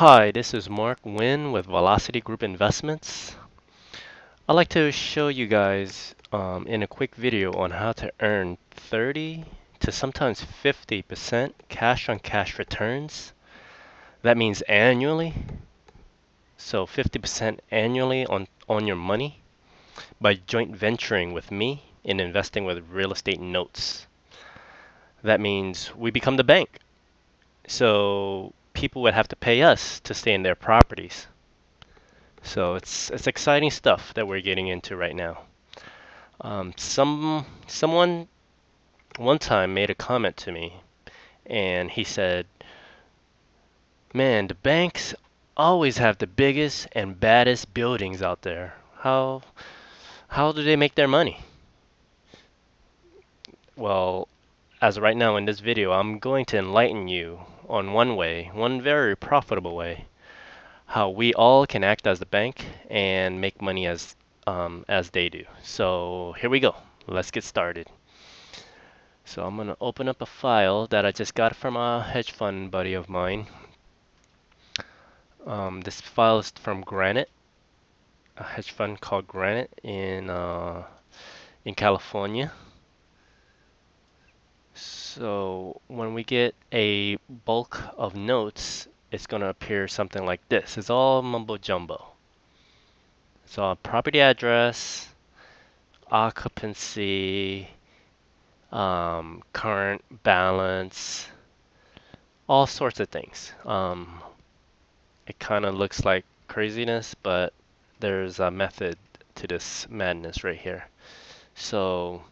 Hi, this is Mark Nguyen with Velocity Group Investments. I'd like to show you guys um, in a quick video on how to earn 30 to sometimes 50% cash on cash returns. That means annually. So 50% annually on, on your money by joint venturing with me in investing with real estate notes. That means we become the bank. So people would have to pay us to stay in their properties. So it's it's exciting stuff that we're getting into right now. Um, some someone one time made a comment to me, and he said, "Man, the banks always have the biggest and baddest buildings out there. How how do they make their money?" Well, as right now in this video, I'm going to enlighten you on one way, one very profitable way, how we all can act as the bank and make money as um, as they do. So here we go. Let's get started. So I'm gonna open up a file that I just got from a hedge fund buddy of mine. Um, this file is from Granite, a hedge fund called Granite in uh, in California. So when we get a bulk of notes, it's going to appear something like this. It's all mumbo jumbo. So property address, occupancy, um, current balance, all sorts of things. Um, it kind of looks like craziness, but there's a method to this madness right here. So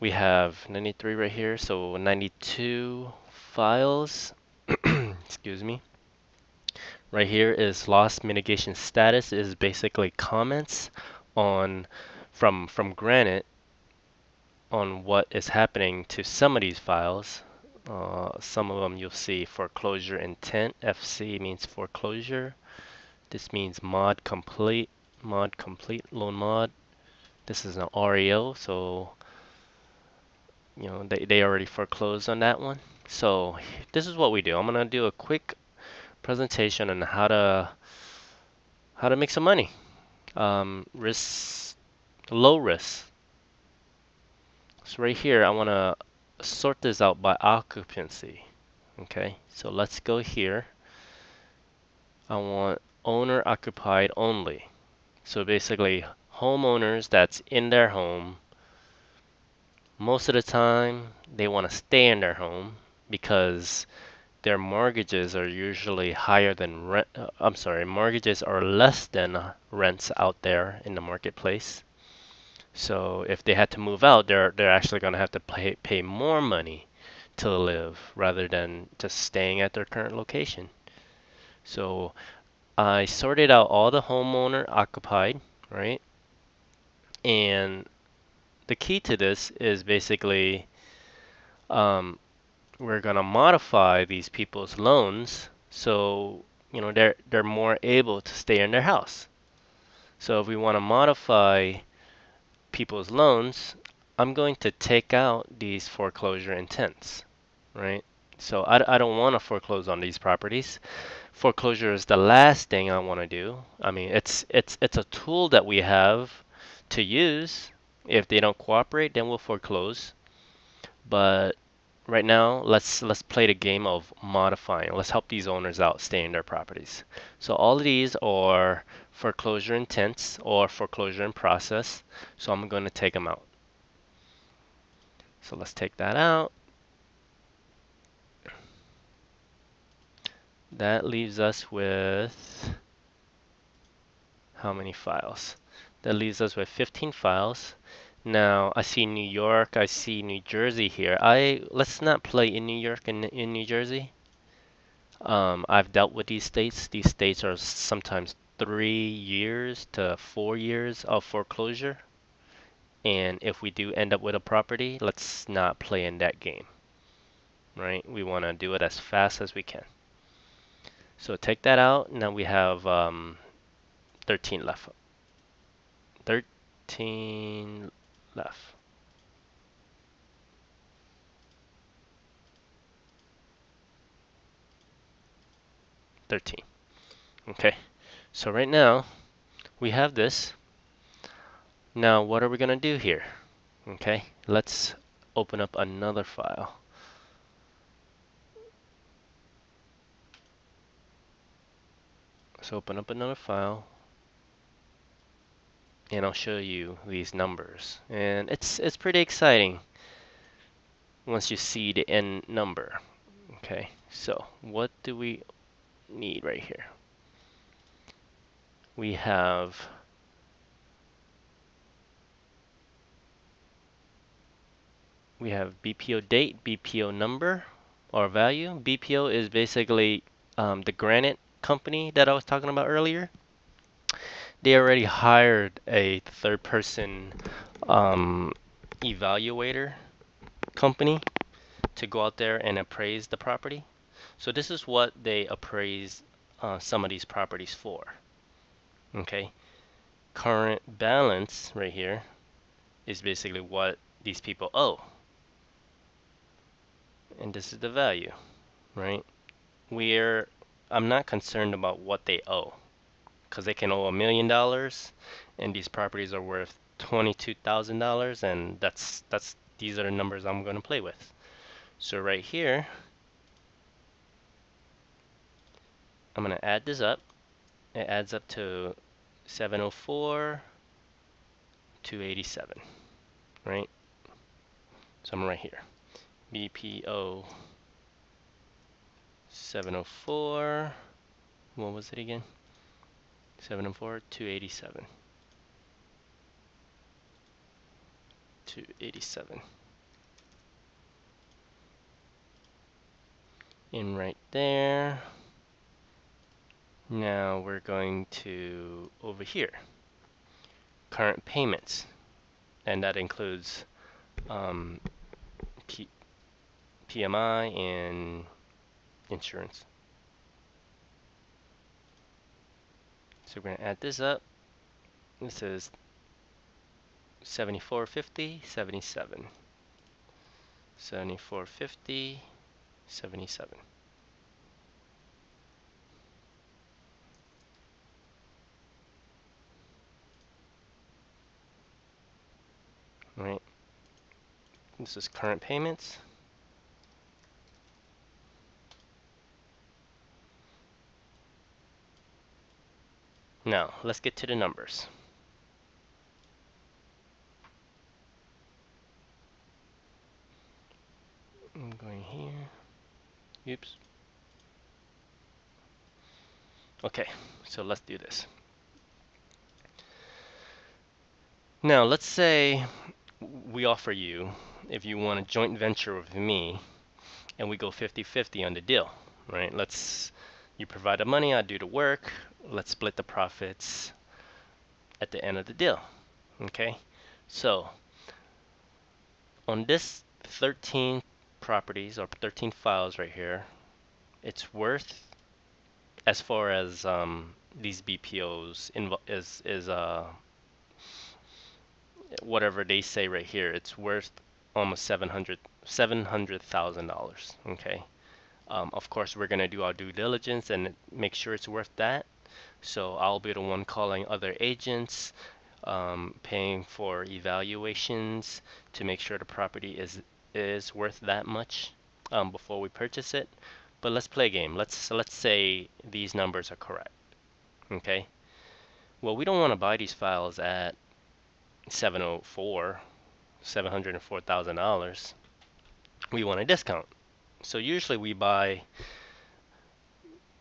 we have 93 right here, so 92 files. Excuse me. Right here is loss mitigation status is basically comments on from from Granite on what is happening to some of these files. Uh, some of them you'll see foreclosure intent. FC means foreclosure. This means mod complete. Mod complete loan mod. This is an REO, so you know they, they already foreclosed on that one. So this is what we do. I'm going to do a quick presentation on how to how to make some money. Um, risk low risk. So right here i want to sort this out by occupancy okay? So let's go here. I want owner occupied only. So basically homeowners that's in their home most of the time they want to stay in their home because their mortgages are usually higher than rent uh, I'm sorry mortgages are less than rents out there in the marketplace. So if they had to move out they're they're actually going to have to pay pay more money to live rather than just staying at their current location. So I sorted out all the homeowner occupied right? And the key to this is basically um, we're going to modify these people's loans so you know they're they're more able to stay in their house. So if we want to modify people's loans, I'm going to take out these foreclosure intents, right? So I, I don't want to foreclose on these properties. Foreclosure is the last thing I want to do. I mean, it's it's it's a tool that we have to use if they don't cooperate, then we'll foreclose. But right now, let's let's play the game of modifying. Let's help these owners out stay in their properties. So all of these are foreclosure intents or foreclosure in process. So I'm going to take them out. So let's take that out. That leaves us with how many files? That leaves us with 15 files. Now I see New York, I see New Jersey here. I let's not play in New York and in New Jersey. Um, I've dealt with these states. These states are sometimes three years to four years of foreclosure. And if we do end up with a property, let's not play in that game. Right? We want to do it as fast as we can. So take that out. Now we have um, 13 left. 13 left. 13. Okay, so right now we have this. Now what are we going to do here? Okay, let's open up another file. Let's open up another file and I'll show you these numbers. And it's it's pretty exciting once you see the end number. Okay, so what do we need right here? We have we have BPO date, BPO number, or value. BPO is basically um, the Granite company that I was talking about earlier, they already hired a third person um, evaluator company to go out there and appraise the property. So this is what they appraise uh, some of these properties for. Okay, current balance right here is basically what these people owe. And this is the value, right? We're I'm not concerned about what they owe because they can owe a million dollars and these properties are worth $22,000 and that's that's these are the numbers I'm going to play with. So right here I'm going to add this up. It adds up to 704 287 right? So I'm right here. BPO 704. What was it again? 704, 287. 287. In right there. Now we're going to over here. Current payments. And that includes um, P PMI and insurance. So we're going to add this up. This is 7450, 77. 7450, 77. All right. This is current payments. Now, let's get to the numbers. I'm going here. Oops. Okay, so let's do this. Now, let's say we offer you, if you want a joint venture with me, and we go 50-50 on the deal, right? Let's, you provide the money, I do the work, let's split the profits at the end of the deal. Okay, so on this 13 properties or 13 files right here, it's worth as far as um, these BPOs is is uh whatever they say right here, it's worth almost 700 $700,000. Okay. Um, of course, we're going to do our due diligence and make sure it's worth that. So I'll be the one calling other agents, um, paying for evaluations to make sure the property is is worth that much um, before we purchase it. But let's play a game. Let's let's say these numbers are correct. Okay. Well, we don't want to buy these files at 704, $704,000. We want a discount. So usually we buy,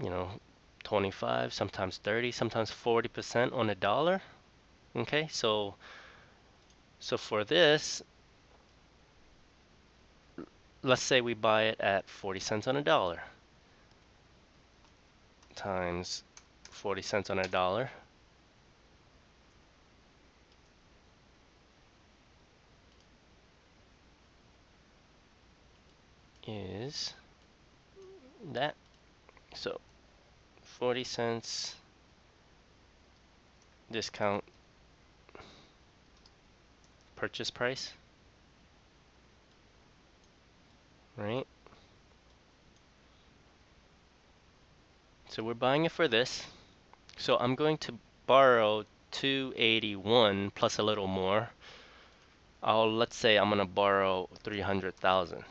you know, 25, sometimes 30, sometimes 40% on a dollar. Okay, so so for this, let's say we buy it at 40 cents on a dollar times 40 cents on a dollar is that so 40 cents discount purchase price right So we're buying it for this. So I'm going to borrow 281 plus a little more. I'll let's say I'm gonna borrow 300,000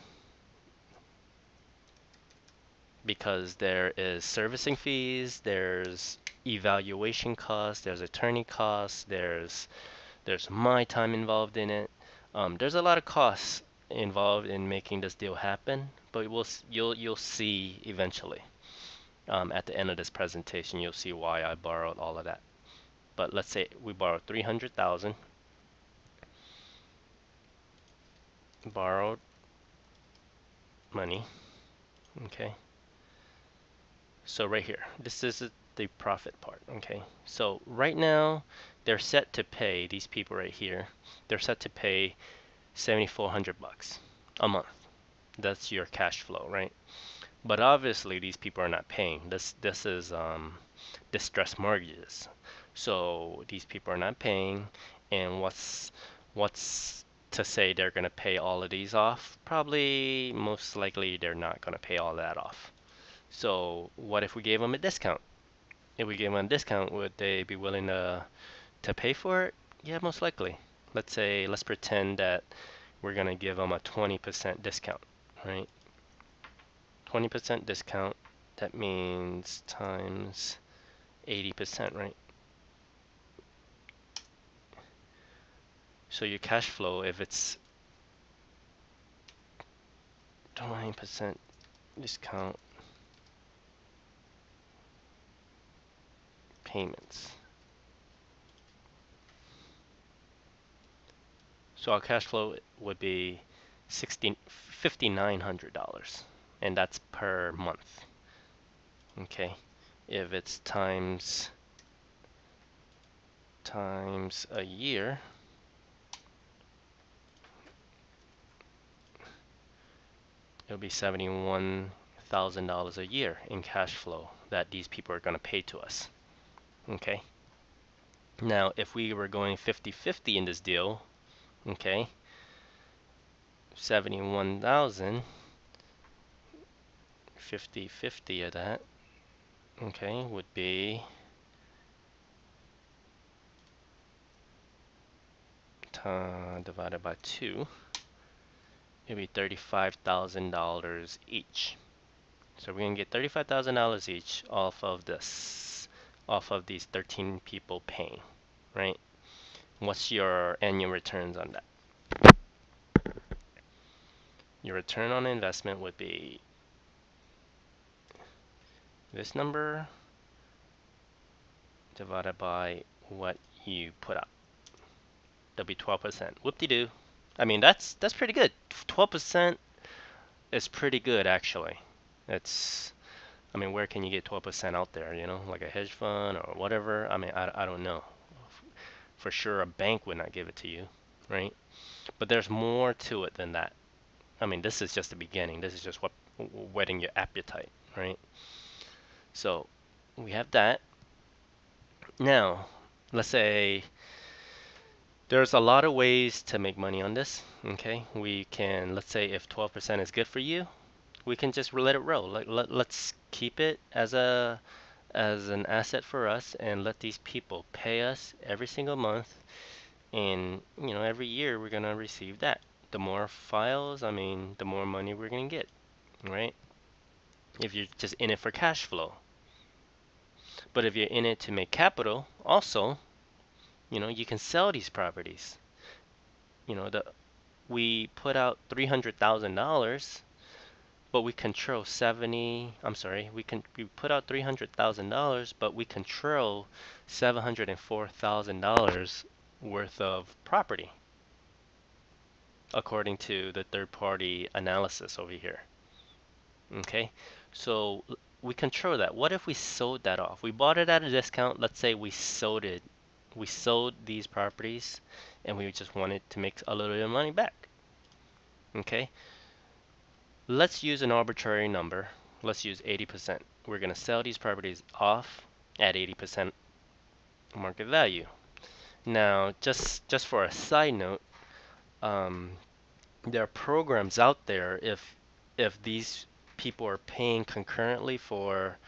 because there is servicing fees, there's evaluation costs, there's attorney costs, there's there's my time involved in it. Um, there's a lot of costs involved in making this deal happen, but we'll you'll you'll see eventually. Um, at the end of this presentation, you'll see why I borrowed all of that. But let's say we borrowed 300,000. Borrowed money. Okay. So right here, this is the profit part. Okay. So right now, they're set to pay these people right here. They're set to pay 7,400 bucks a month. That's your cash flow, right? But obviously, these people are not paying. This this is um, distress mortgages. So these people are not paying, and what's what's to say they're gonna pay all of these off? Probably, most likely, they're not gonna pay all that off. So what if we gave them a discount? If we gave them a discount, would they be willing to to pay for it? Yeah, most likely. Let's say let's pretend that we're gonna give them a 20% discount, right? 20% discount, that means times 80%, right? So your cash flow, if it's 20% discount payments. So our cash flow would be $5,900 and that's per month. Okay, if it's times times a year, it'll be $71,000 a year in cash flow that these people are going to pay to us. Okay. Now, if we were going 50-50 in this deal, okay, 71,000 50-50 of that, okay, would be uh, divided by 2, it'd be $35,000 each. So we're going to get $35,000 each off of this, off of these 13 people paying, right? What's your annual returns on that? Your return on investment would be this number divided by what you put up. That'll be 12%. Whoop-de-doo. I mean, that's that's pretty good. 12% is pretty good, actually. It's, I mean, where can you get 12% out there, you know, like a hedge fund or whatever? I mean, I, I don't know. For sure, a bank would not give it to you, right? But there's more to it than that. I mean, this is just the beginning. This is just what whetting your appetite, right? So we have that. Now, let's say there's a lot of ways to make money on this. Okay, we can let's say if 12% is good for you, we can just let it roll. Like let, let's keep it as a as an asset for us and let these people pay us every single month and you know every year we're gonna receive that the more files i mean the more money we're gonna get right if you're just in it for cash flow. But if you're in it to make capital, also, you know, you can sell these properties. You know, the we put out $300,000, but we control 70, I'm sorry, we can we put out $300,000, but we control $704,000 worth of property according to the third party analysis over here. Okay, so we control that. What if we sold that off? We bought it at a discount. Let's say we sold it. We sold these properties and we just wanted to make a little bit of money back. Okay. Let's use an arbitrary number. Let's use 80%. We're going to sell these properties off at 80% market value. Now, just just for a side note, um, there are programs out there if if these people are paying concurrently for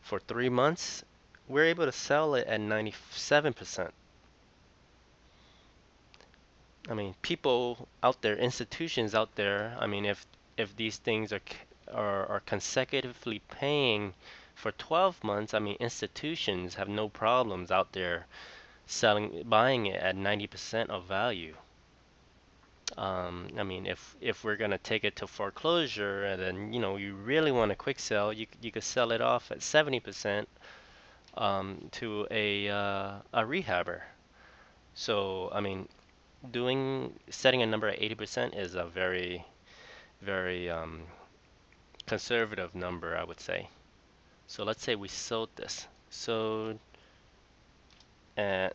for three months, we're able to sell it at 97%. I mean, people out there, institutions out there, I mean, if if these things are are, are consecutively paying for 12 months, I mean, institutions have no problems out there selling, buying it at 90% of value. Um, I mean, if if we're gonna take it to foreclosure, and then you know you really want a quick sell, you you could sell it off at 70% um, to a uh, a rehabber. So I mean, doing setting a number at 80% is a very very um, conservative number, I would say. So let's say we sold this. Sold at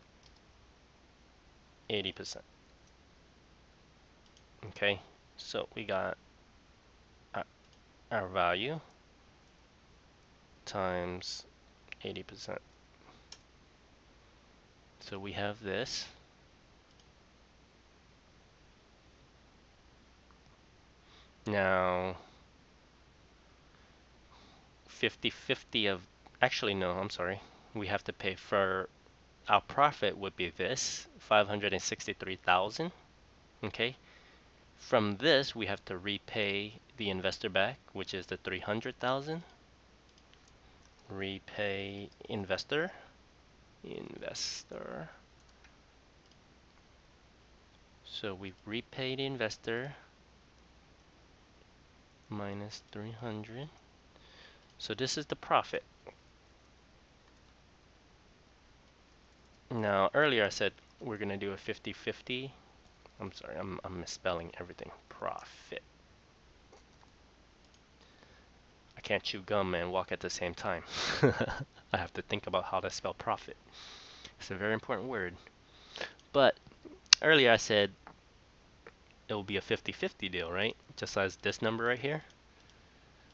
80%. Okay, so we got our, our value times 80%. So we have this. Now, 50-50 of, actually no, I'm sorry. We have to pay for, our profit would be this, 563,000. Okay. From this, we have to repay the investor back, which is the 300,000. Repay investor, investor. So we repaid investor minus 300. So this is the profit. Now, earlier I said we're going to do a 50-50. I'm sorry, I'm, I'm misspelling everything. Profit. I can't chew gum and walk at the same time. I have to think about how to spell profit. It's a very important word. But earlier I said it will be a 50-50 deal, right? Just as this number right here.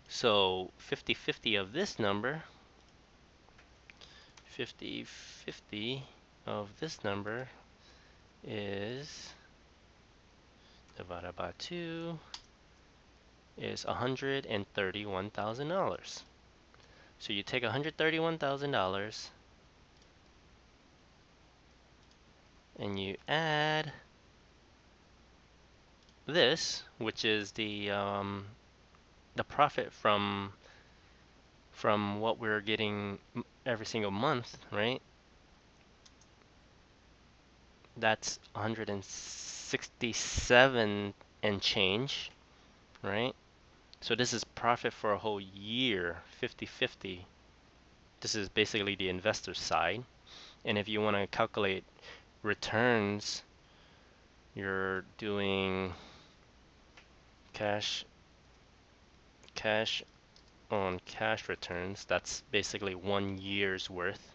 So 50-50 of this number, 50-50 of this number is divided by 2 is $131,000. So you take $131,000 and you add this, which is the um, the profit from from what we're getting every single month, right? That's 167 and change, right? So this is profit for a whole year, 50-50. This is basically the investor side. And if you want to calculate returns, you're doing cash cash on cash returns, that's basically one year's worth,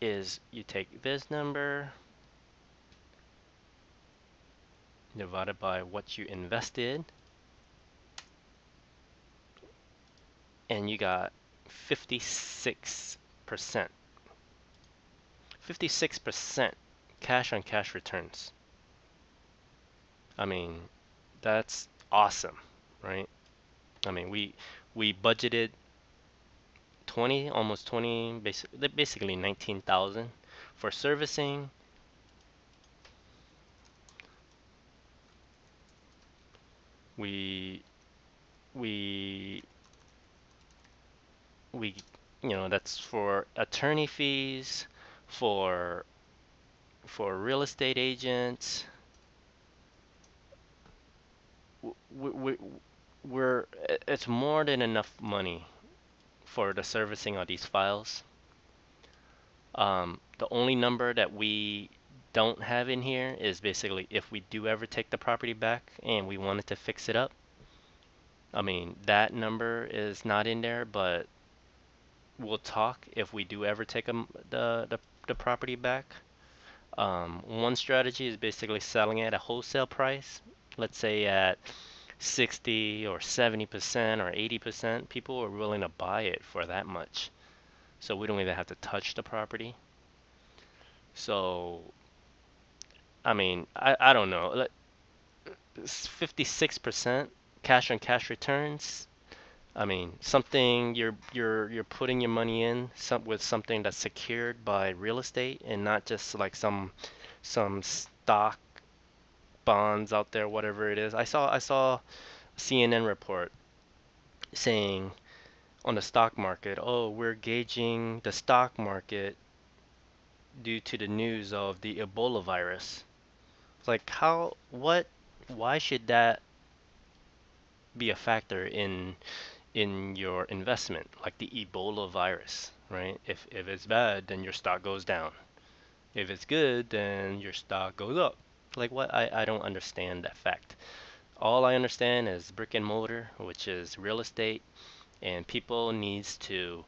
is you take this number divided by what you invested, and you got 56%. 56% cash on cash returns. I mean, that's awesome right? I mean, we we budgeted 20, almost 20, basically, basically 19,000 for servicing. We we we you know that's for attorney fees for for real estate agents we, we, we're it's more than enough money for the servicing of these files. Um, the only number that we don't have in here is basically if we do ever take the property back and we wanted to fix it up. I mean, that number is not in there, but we'll talk if we do ever take the, the, the property back. Um, one strategy is basically selling at a wholesale price, let's say at 60 or 70% or 80%, people are willing to buy it for that much. So we don't even have to touch the property. So, I mean, I, I don't know. 56% cash on cash returns. I mean, something you're you're you're putting your money in some with something that's secured by real estate and not just like some some stock bonds out there, whatever it is. I saw I saw CNN report saying on the stock market, oh, we're gauging the stock market due to the news of the Ebola virus. Like how what why should that be a factor in in your investment, like the Ebola virus, right? If if it's bad, then your stock goes down. If it's good, then your stock goes up. Like what? I, I don't understand that fact. All I understand is brick and mortar, which is real estate, and people needs to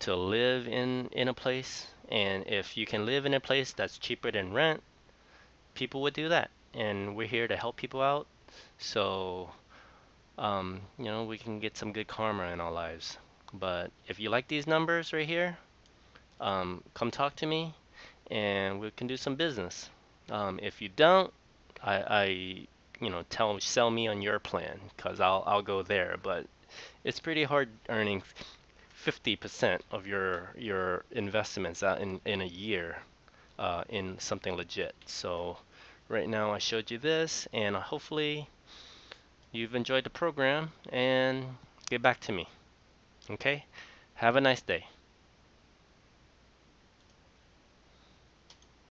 to live in in a place. And if you can live in a place that's cheaper than rent, people would do that. And we're here to help people out. So um, you know, we can get some good karma in our lives. But if you like these numbers right here, um, come talk to me and we can do some business. Um, if you don't, I, I, you know, tell sell me on your plan because I'll I'll go there. But it's pretty hard earning 50% of your your investments out in in a year uh, in something legit. So right now I showed you this, and hopefully you've enjoyed the program and get back to me. Okay? Have a nice day.